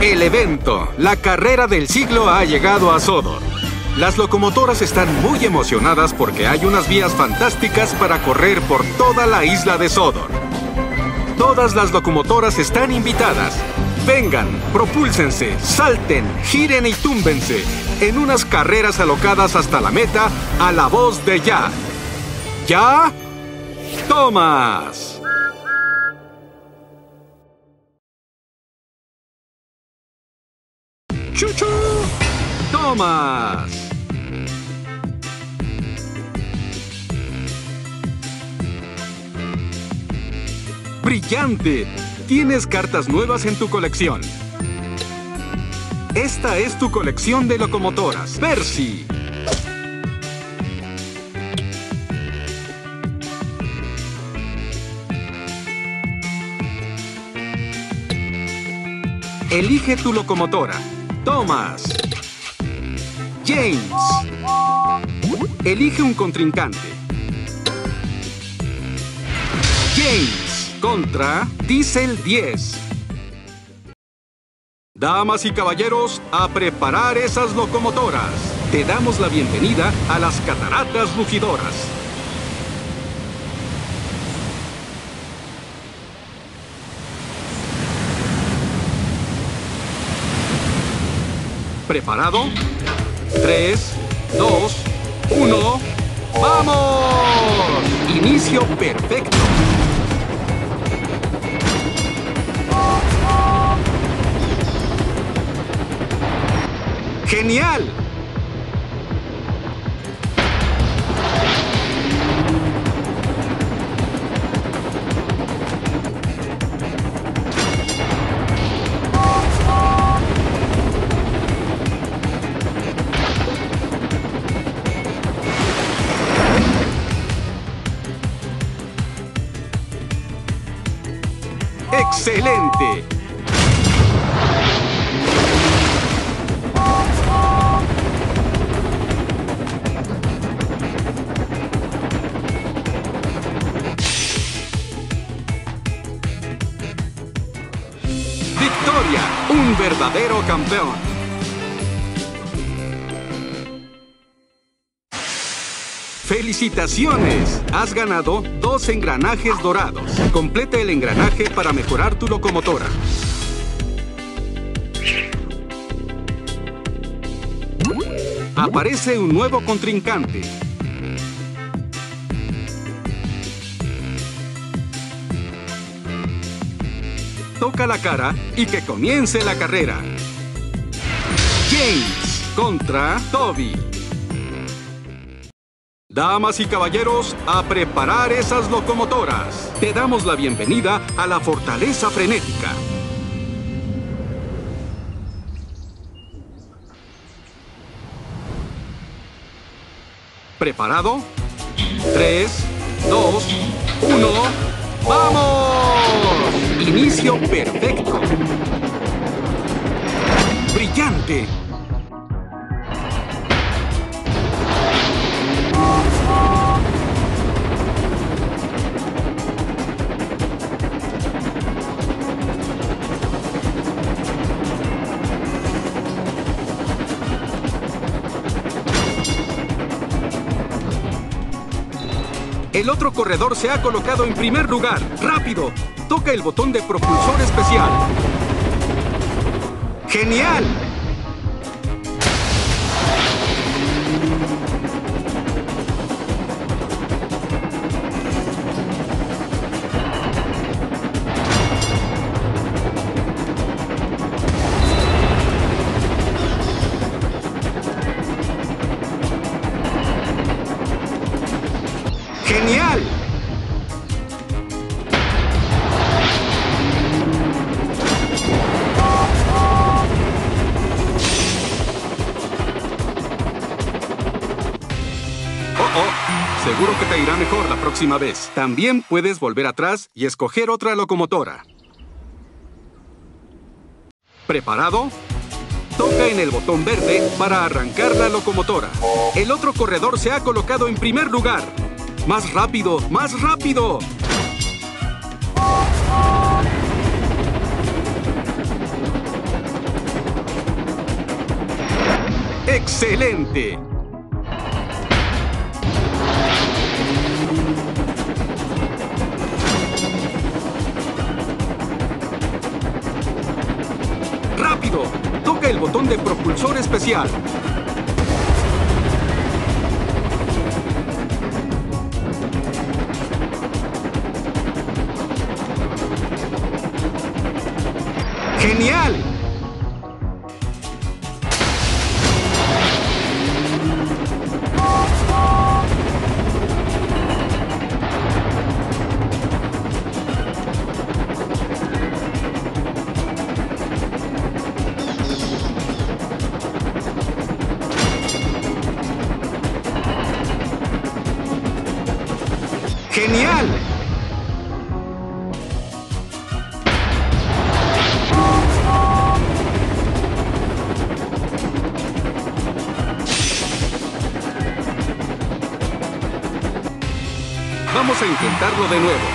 El evento, la carrera del siglo ha llegado a Sodor. Las locomotoras están muy emocionadas porque hay unas vías fantásticas para correr por toda la isla de Sodor. Todas las locomotoras están invitadas. Vengan, propúlsense, salten, giren y túmbense en unas carreras alocadas hasta la meta a la voz de ya. ¿Ya? ¡Tomas! ¡Chuchu! ¡Tomas! ¡Brillante! Tienes cartas nuevas en tu colección. Esta es tu colección de locomotoras. Percy. Elige tu locomotora. Thomas. James. Elige un contrincante. James contra Diesel 10. Damas y caballeros, a preparar esas locomotoras. Te damos la bienvenida a las cataratas rugidoras. ¿Preparado? 3, 2, 1, ¡vamos! Inicio perfecto. ¡Genial! ¡Excelente! ¡Victoria! ¡Un verdadero campeón! ¡Felicitaciones! Has ganado dos engranajes dorados. Completa el engranaje para mejorar tu locomotora. Aparece un nuevo contrincante. Toca la cara y que comience la carrera. James contra Toby. Damas y caballeros, a preparar esas locomotoras. Te damos la bienvenida a la Fortaleza Frenética. ¿Preparado? 3, 2, Inicio perfecto. ¡Brillante! El otro corredor se ha colocado en primer lugar. ¡Rápido! Toca el botón de propulsor especial. ¡Genial! Oh, seguro que te irá mejor la próxima vez. También puedes volver atrás y escoger otra locomotora. ¿Preparado? Toca en el botón verde para arrancar la locomotora. El otro corredor se ha colocado en primer lugar. ¡Más rápido! ¡Más rápido! ¡Excelente! ¡Rápido! Toca el botón de propulsor especial. ¡Genial! ¡Genial! Vamos a intentarlo de nuevo.